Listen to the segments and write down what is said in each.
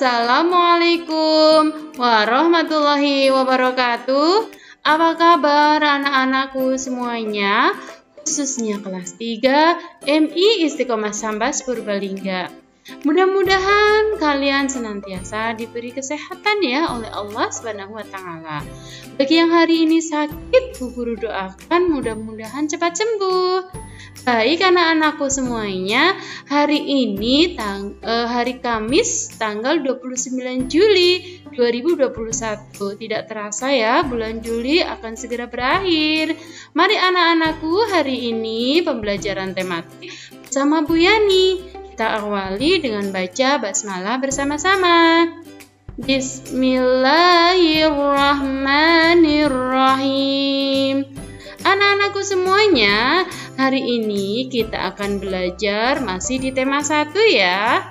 Assalamualaikum warahmatullahi wabarakatuh. Apa kabar anak-anakku semuanya? Khususnya kelas 3 MI Istiqomah Sambas Purbalingga. Mudah-mudahan kalian senantiasa diberi kesehatan ya oleh Allah Subhanahu wa taala. Bagi yang hari ini sakit, Bu Guru doakan mudah-mudahan cepat sembuh. Baik anak-anakku semuanya, hari ini tang eh, hari Kamis tanggal 29 Juli 2021. Tidak terasa ya, bulan Juli akan segera berakhir. Mari anak-anakku, hari ini pembelajaran tematik bersama Bu Yani kita awali dengan baca basmalah bersama-sama. Bismillahirrahmanirrahim. Anak-anakku semuanya, hari ini kita akan belajar masih di tema satu ya.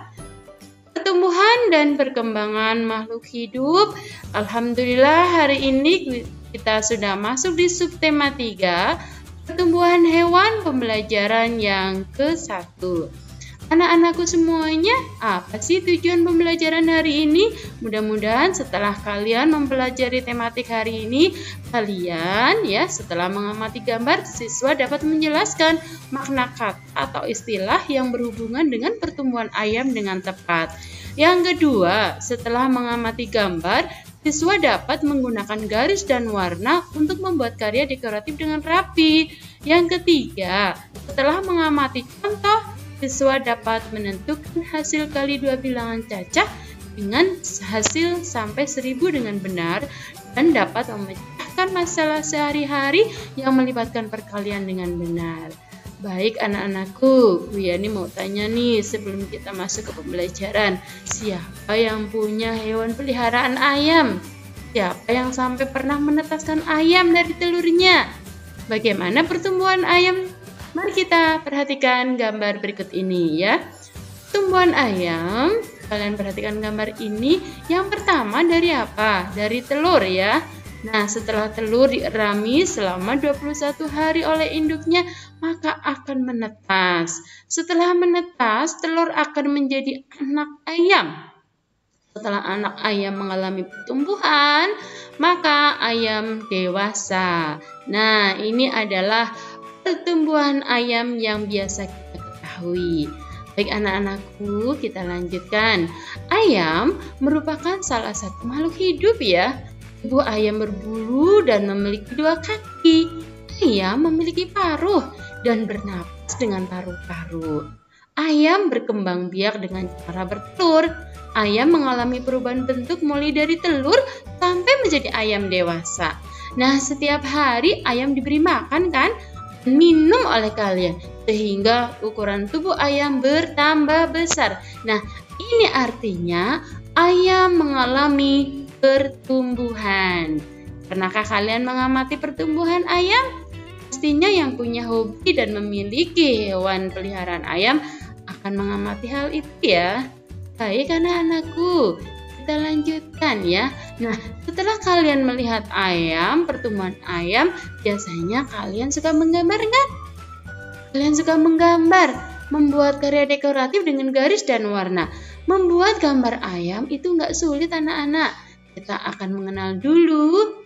Pertumbuhan dan perkembangan makhluk hidup. Alhamdulillah hari ini kita sudah masuk di subtema 3, pertumbuhan hewan pembelajaran yang ke-1. Anak-anakku semuanya, apa sih tujuan pembelajaran hari ini? Mudah-mudahan setelah kalian mempelajari tematik hari ini, kalian ya setelah mengamati gambar, siswa dapat menjelaskan makna kata atau istilah yang berhubungan dengan pertumbuhan ayam dengan tepat. Yang kedua, setelah mengamati gambar, siswa dapat menggunakan garis dan warna untuk membuat karya dekoratif dengan rapi. Yang ketiga, setelah mengamati contoh siswa dapat menentukan hasil kali dua bilangan cacah dengan hasil sampai seribu dengan benar dan dapat memecahkan masalah sehari-hari yang melibatkan perkalian dengan benar. Baik anak-anakku, Bu mau tanya nih sebelum kita masuk ke pembelajaran, siapa yang punya hewan peliharaan ayam? Siapa yang sampai pernah menetaskan ayam dari telurnya? Bagaimana pertumbuhan ayam Mari kita perhatikan gambar berikut ini ya. Tumbuhan ayam, kalian perhatikan gambar ini. Yang pertama dari apa? Dari telur ya. Nah, setelah telur dirami selama 21 hari oleh induknya, maka akan menetas. Setelah menetas, telur akan menjadi anak ayam. Setelah anak ayam mengalami pertumbuhan, maka ayam dewasa. Nah, ini adalah pertumbuhan ayam yang biasa kita ketahui. Baik anak-anakku, kita lanjutkan. Ayam merupakan salah satu makhluk hidup ya. Tubuh ayam berbulu dan memiliki dua kaki. Ayam memiliki paruh dan bernapas dengan paruh-paruh. Ayam berkembang biak dengan cara bertelur. Ayam mengalami perubahan bentuk mulai dari telur sampai menjadi ayam dewasa. Nah, setiap hari ayam diberi makan kan? Minum oleh kalian sehingga ukuran tubuh ayam bertambah besar. Nah, ini artinya ayam mengalami pertumbuhan. Pernahkah kalian mengamati pertumbuhan ayam? Pastinya yang punya hobi dan memiliki hewan peliharaan ayam akan mengamati hal itu ya. Baik anak-anakku, kita lanjutkan ya. Nah, setelah kalian melihat ayam, pertumbuhan ayam, biasanya kalian suka menggambar kan? Kalian suka menggambar, membuat karya dekoratif dengan garis dan warna. Membuat gambar ayam itu nggak sulit anak-anak. Kita akan mengenal dulu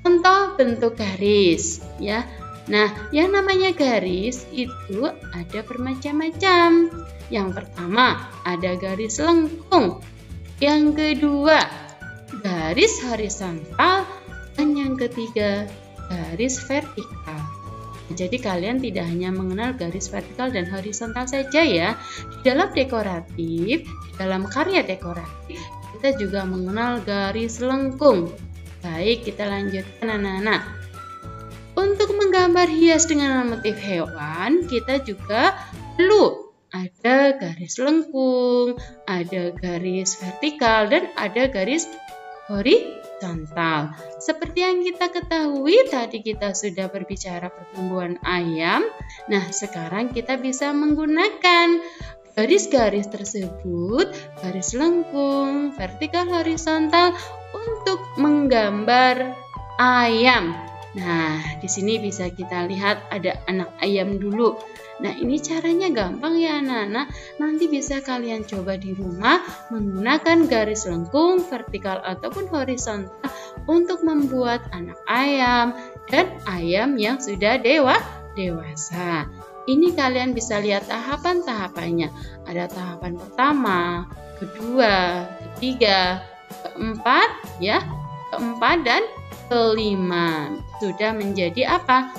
contoh bentuk garis ya. Nah, yang namanya garis itu ada bermacam-macam. Yang pertama, ada garis lengkung. Yang kedua, garis horizontal dan yang ketiga, garis vertikal. Jadi kalian tidak hanya mengenal garis vertikal dan horizontal saja ya. Di dalam dekoratif, dalam karya dekoratif, kita juga mengenal garis lengkung. Baik, kita lanjutkan anak-anak. Untuk menggambar hias dengan motif hewan, kita juga perlu ada garis lengkung, ada garis vertikal, dan ada garis horizontal. Seperti yang kita ketahui tadi kita sudah berbicara pertumbuhan ayam. Nah, sekarang kita bisa menggunakan garis-garis tersebut, garis lengkung, vertikal, horizontal untuk menggambar ayam. Nah, di sini bisa kita lihat ada anak ayam dulu. Nah, ini caranya gampang ya anak-anak. Nanti bisa kalian coba di rumah menggunakan garis lengkung, vertikal ataupun horizontal untuk membuat anak ayam dan ayam yang sudah dewa dewasa. Ini kalian bisa lihat tahapan-tahapannya. Ada tahapan pertama, kedua, ketiga, keempat, ya, keempat dan kelima. Sudah menjadi apa?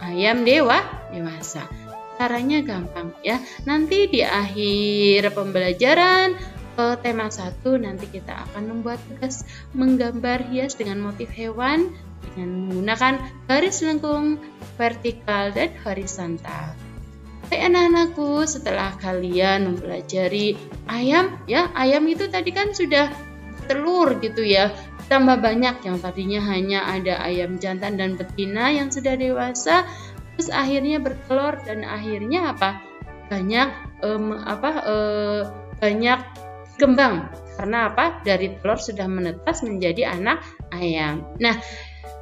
Ayam dewa dewasa. Caranya gampang ya. Nanti di akhir pembelajaran ke tema 1 nanti kita akan membuat tugas menggambar hias dengan motif hewan dengan menggunakan garis lengkung vertikal dan horizontal. Baik anak-anakku, setelah kalian mempelajari ayam, ya ayam itu tadi kan sudah telur gitu ya. Tambah banyak yang tadinya hanya ada ayam jantan dan betina yang sudah dewasa, terus akhirnya bertelur dan akhirnya apa? Banyak um, apa uh, banyak kembang. Karena apa? Dari telur sudah menetas menjadi anak ayam. Nah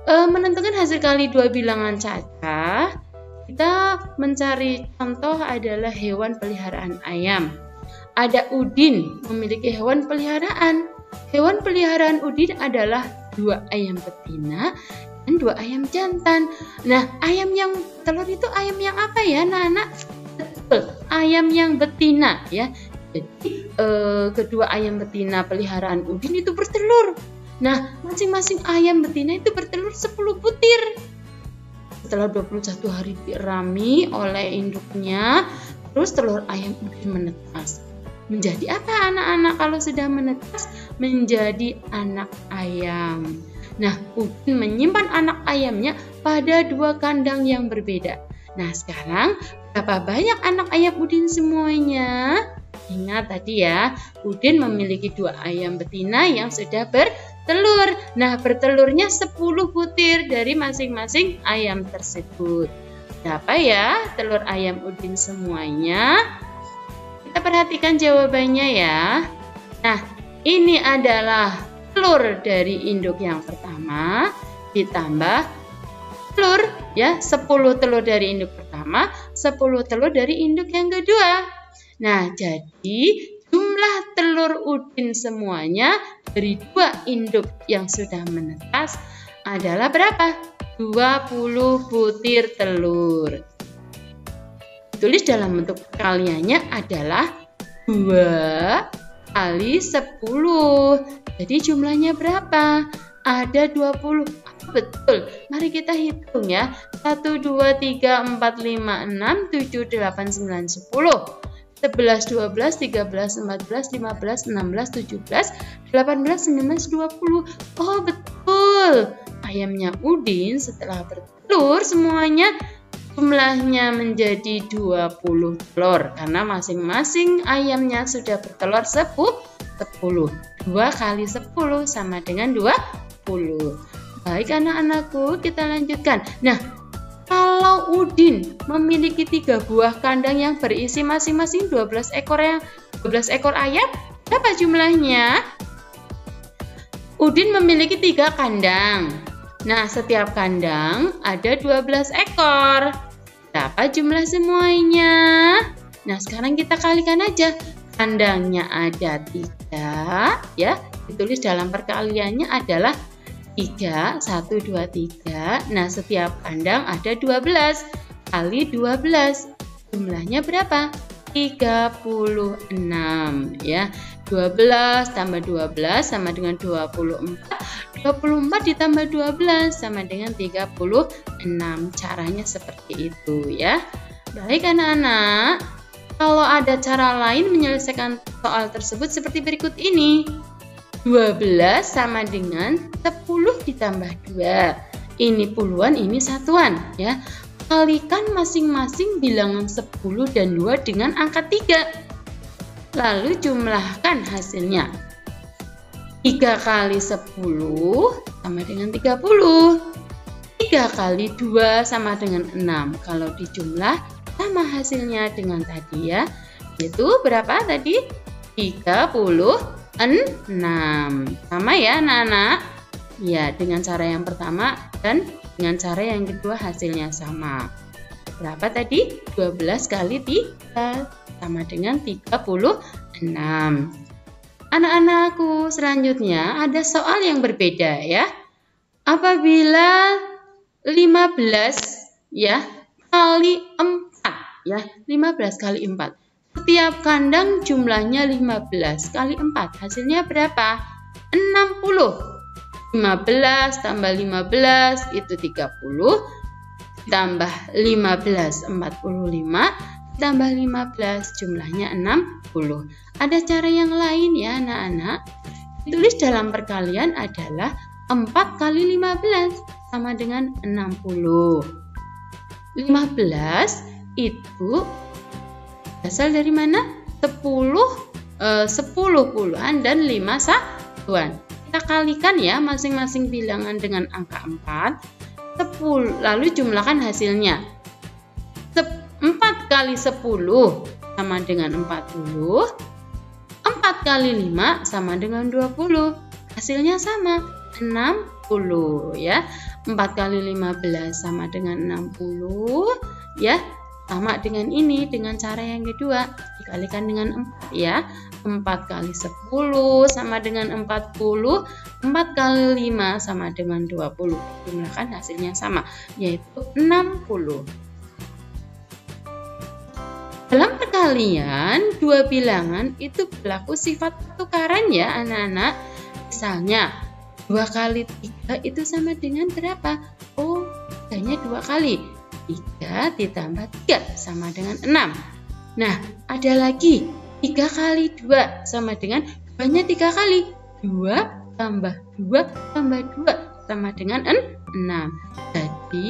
uh, menentukan hasil kali dua bilangan caca kita mencari contoh adalah hewan peliharaan ayam. Ada Udin memiliki hewan peliharaan hewan peliharaan Udin adalah dua ayam betina dan dua ayam jantan. Nah, ayam yang telur itu ayam yang apa ya? Betul, ayam yang betina ya. Jadi eh, kedua ayam betina peliharaan Udin itu bertelur. Nah, masing-masing ayam betina itu bertelur 10 butir. Setelah 21 hari dirami oleh induknya, terus telur ayam Udin menetas. Menjadi apa anak-anak kalau sudah menetas? Menjadi anak ayam. Nah, Udin menyimpan anak ayamnya pada dua kandang yang berbeda. Nah, sekarang berapa banyak anak ayam Udin semuanya? Ingat tadi ya, Udin memiliki dua ayam betina yang sudah bertelur. Nah, bertelurnya 10 butir dari masing-masing ayam tersebut. Berapa ya telur ayam Udin semuanya? Perhatikan jawabannya ya. Nah, ini adalah telur dari induk yang pertama ditambah telur ya 10 telur dari induk pertama 10 telur dari induk yang kedua. Nah jadi jumlah telur udin semuanya dari dua induk yang sudah menetas adalah berapa? 20 butir telur. Tulis dalam bentuk kaliannya adalah 2 kali 10. Jadi jumlahnya berapa? Ada 20. Betul. Mari kita hitung ya. 1 2 3 4 5 6 7 8 9 10. 11, 12, 13, 14, 15, 16, 17, 18, 19, 20. Oh betul. Ayamnya Udin setelah bertelur semuanya jumlahnya menjadi 20 telur karena masing-masing ayamnya sudah bertelur 10 10 2 kali 10 sama dengan 20 baik anak-anakku kita lanjutkan. Nah kalau Udin memiliki tiga buah kandang yang berisi masing-masing 12 ekor yang 12 ekor ayam berapa jumlahnya? Udin memiliki tiga kandang. Nah, setiap kandang ada 12 ekor. Berapa jumlah semuanya? Nah, sekarang kita kalikan aja. Kandangnya ada tiga, ya. Ditulis dalam perkaliannya adalah 3, 1, 2, 3. Nah, setiap kandang ada 12 kali 12. Jumlahnya berapa? 36 ya. 12 tambah 12 sama dengan 24 24 ditambah 12 sama dengan 36 caranya seperti itu ya. Baik anak-anak. Kalau ada cara lain menyelesaikan soal tersebut seperti berikut ini. 12 sama dengan 10 ditambah 2 ini puluhan ini satuan ya kalikan masing-masing bilangan 10 dan 2 dengan angka 3 Lalu jumlahkan hasilnya. 3 kali 10 sama dengan 30. 3 kali 2 sama dengan 6. Kalau dijumlah sama hasilnya dengan tadi ya. Itu berapa tadi? 36. Sama ya anak-anak? Ya, dengan cara yang pertama dan dengan cara yang kedua hasilnya sama. Berapa tadi? 12 kali 3 sama dengan 36. Anak-anakku, selanjutnya ada soal yang berbeda ya. Apabila 15 ya kali 4 ya, 15 kali 4. Setiap kandang jumlahnya 15 kali 4. Hasilnya berapa? 60. 15 tambah 15 itu 30 tambah 15 45 tambah 15 jumlahnya 60 ada cara yang lain ya anak-anak. Ditulis dalam perkalian adalah 4 kali 15 sama dengan 60 15 itu berasal dari mana? 10 eh, 10 puluhan dan 5 satuan kita kalikan ya masing-masing bilangan dengan angka 4. 10, lalu jumlahkan hasilnya. 4 kali 10 sama dengan 40. 4 kali 5 sama dengan 20. Hasilnya sama, 60 ya. 4 kali 15 sama dengan 60 ya sama dengan ini dengan cara yang kedua dikalikan dengan 4 ya. 4 kali 10 sama dengan 40 4 kali 5 sama dengan 20 jumlahkan hasilnya sama yaitu 60 dalam perkalian dua bilangan itu berlaku sifat pertukaran ya anak-anak. Misalnya 2 kali 3 itu sama dengan berapa? Oh, hanya dua kali 3 ditambah 3 sama dengan 6. Nah, ada lagi 3 kali 2 sama dengan banyak 3 kali. 2 tambah 2 tambah 2 sama dengan 6. Jadi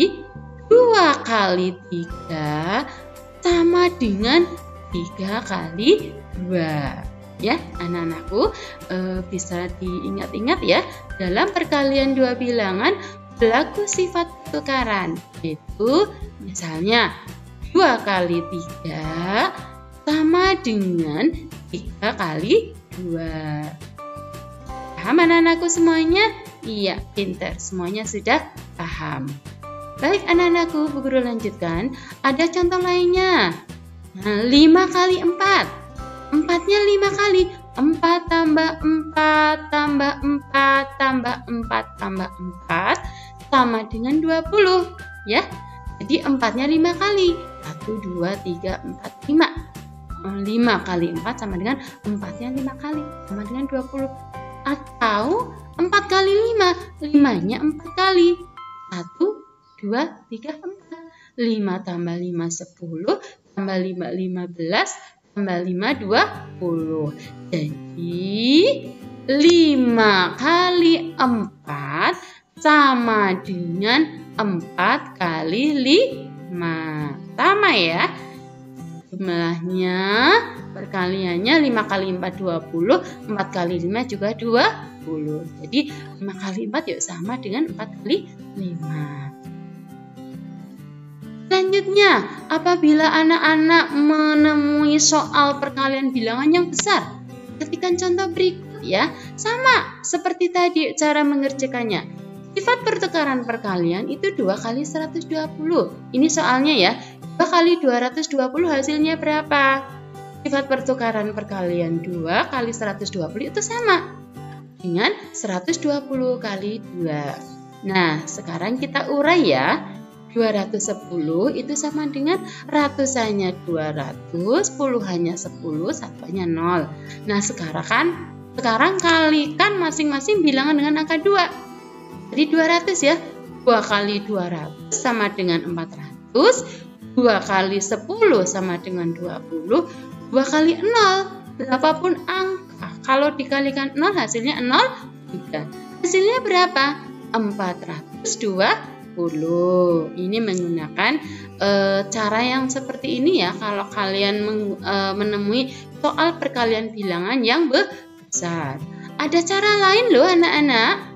2 kali 3 sama dengan 3 kali 2 ya anak-anakku e, bisa diingat-ingat ya dalam perkalian dua bilangan berlaku sifat tukaran itu misalnya 2 kali 3 sama dengan 3 kali 2 paham anak-anakku semuanya? iya pinter. Semuanya sudah paham. Baik anak-anakku bu guru lanjutkan. Ada contoh lainnya. Nah, 5 kali 4 empatnya 5 kali. 4 tambah 4 tambah 4 tambah 4 tambah 4 sama dengan 20 ya. Jadi empatnya 5 kali. 1 2 3 4 5. 5 kali 4 sama dengan empatnya 5 kali sama dengan 20 atau 4 kali 5 5 nya 4 kali. 1 2 3 4 5 tambah 5 10 tambah 5 15 tambah 5 20 jadi 5 kali 4 sama dengan 4 kali 5. Sama ya. Jumlahnya perkaliannya 5 kali 4 20, 4 kali 5 juga 20. Jadi 5 kali 4 yuk sama dengan 4 kali 5. Selanjutnya, apabila anak-anak menemui soal perkalian bilangan yang besar, ketikkan contoh berikut ya. Sama seperti tadi cara mengerjakannya. Sifat pertukaran perkalian itu 2 kali 120. Ini soalnya ya. 2 kali 220 hasilnya berapa? Sifat pertukaran perkalian 2 kali 120 itu sama dengan 120 kali 2. Nah, sekarang kita urai ya. 210 itu sama dengan ratusannya 200, puluhannya 10, satuannya 0. Nah, sekarang kan sekarang kalikan masing-masing bilangan dengan angka 2. Jadi 200 ya. 2 kali 200 sama dengan 400. 2 kali 10 sama dengan 20. 2 kali 0 berapapun angka. Kalau dikalikan 0 hasilnya 0 juga. Hasilnya berapa? 420. Ini menggunakan e, cara yang seperti ini ya kalau kalian meng, e, menemui soal perkalian bilangan yang besar. Ada cara lain loh anak-anak.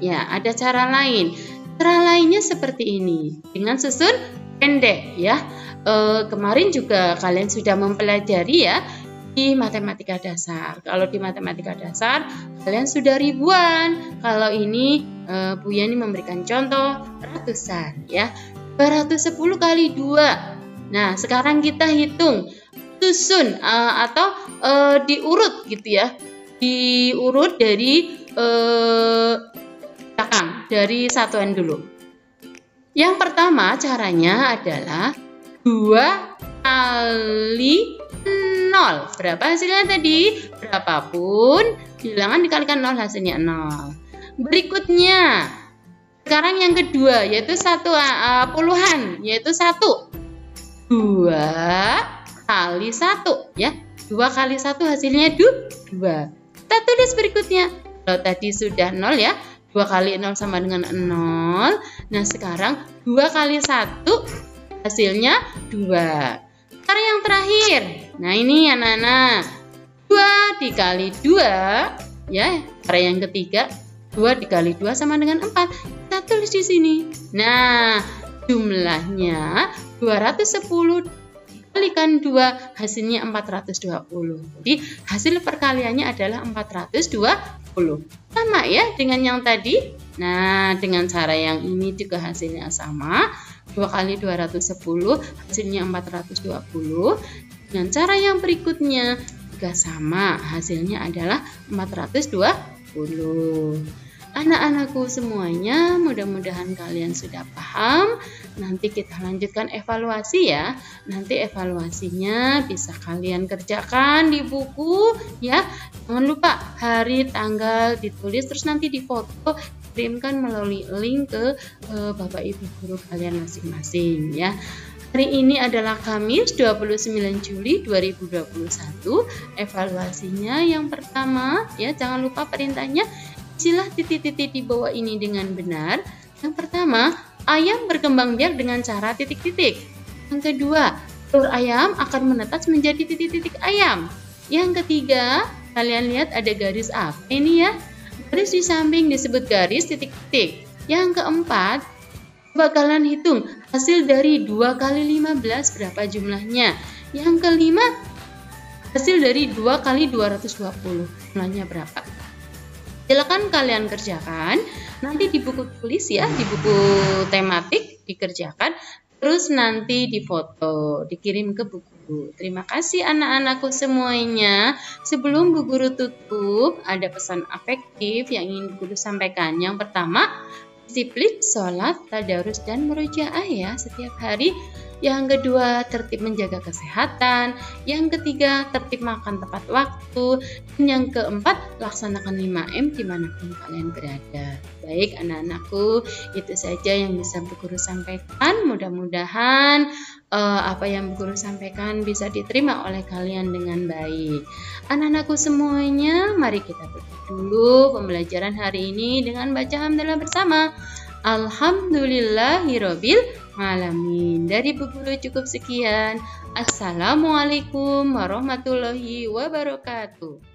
Ya, ada cara lain. Cara lainnya seperti ini, dengan susun pendek ya. E, kemarin juga kalian sudah mempelajari ya di matematika dasar. Kalau di matematika dasar kalian sudah ribuan. Kalau ini uh, Bu Yani memberikan contoh ratusan ya. 210 kali 2. Nah, sekarang kita hitung susun uh, atau uh, diurut gitu ya. Diurut dari belakang, dari satuan dulu. Yang pertama caranya adalah 2 kali 0. Berapa hasilnya tadi? Berapapun, bilangan dikalikan 0 hasilnya 0. Berikutnya, sekarang yang kedua yaitu satu uh, puluhan yaitu satu dua kali satu ya dua kali satu hasilnya du, dua kita tulis berikutnya kalau tadi sudah nol ya dua kali nol sama dengan nol nah sekarang dua kali satu hasilnya dua sekarang yang terakhir nah ini anak-anak dua dikali dua ya cara yang ketiga 2 dikali 2 sama dengan 4. Kita tulis di sini. Nah, jumlahnya 210 dikalikan 2 hasilnya 420. Jadi hasil perkaliannya adalah 420. Sama ya dengan yang tadi. Nah, dengan cara yang ini juga hasilnya sama. 2 kali 210 hasilnya 420. Dengan cara yang berikutnya juga sama. Hasilnya adalah 420. Anak-anakku semuanya, mudah-mudahan kalian sudah paham. Nanti kita lanjutkan evaluasi ya. Nanti evaluasinya bisa kalian kerjakan di buku ya. Jangan lupa hari, tanggal ditulis terus nanti difoto kirimkan melalui link ke uh, Bapak Ibu guru kalian masing-masing ya. Hari ini adalah Kamis 29 Juli 2021. Evaluasinya yang pertama ya jangan lupa perintahnya isilah titik-titik di bawah ini dengan benar. Yang pertama, ayam berkembang biak dengan cara titik-titik. Yang kedua, telur ayam akan menetas menjadi titik-titik ayam. Yang ketiga, kalian lihat ada garis apa ini ya? Garis di samping disebut garis titik-titik. Yang keempat, bakalan hitung hasil dari 2 kali 15 berapa jumlahnya. Yang kelima, hasil dari 2 kali 220 jumlahnya berapa. Silakan kalian kerjakan. Nanti di buku tulis ya, di buku tematik dikerjakan. Terus nanti difoto, dikirim ke buku. Terima kasih anak-anakku semuanya. Sebelum Bu Guru tutup, ada pesan afektif yang ingin Bu Guru sampaikan. Yang pertama, disiplin sholat, tadarus, dan merujaah ya setiap hari. Yang kedua, tertib menjaga kesehatan. Yang ketiga, tertib makan tepat waktu. Dan yang keempat, laksanakan 5M di mana pun kalian berada. Baik anak-anakku, itu saja yang bisa Bu Guru sampaikan. Mudah-mudahan uh, apa yang Bu Guru sampaikan bisa diterima oleh kalian dengan baik. Anak-anakku semuanya, mari kita tutup dulu pembelajaran hari ini dengan baca hamdalah bersama. Alhamdulillahirobbil alamin. Dari Bu Guru cukup sekian. Assalamualaikum warahmatullahi wabarakatuh.